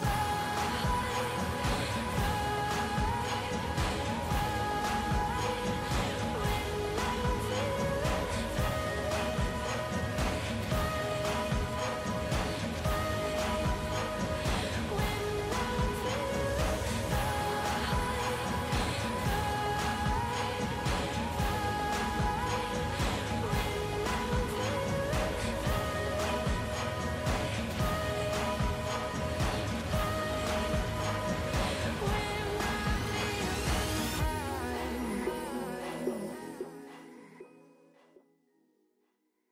Bye.